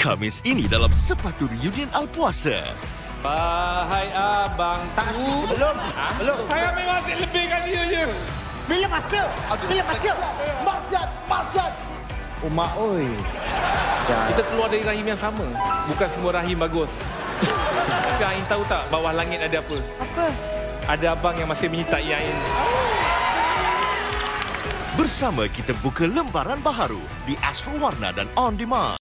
Kamis ini dalam sepatu reunion Alpuasa. Hai abang tak belum. Ha? Belum. Saya memang lebih kali je. Ya. bila masa bila masa Maksiat, masjid. Umar oi. Kita keluar dari rahim yang sama. Bukan semua rahim bagus. Kita ingin tahu tak bawah langit ada apa? Apa? Ada abang yang masih menyitai Ain. bersama kita buka lembaran baharu di Astro Warna dan On Demand.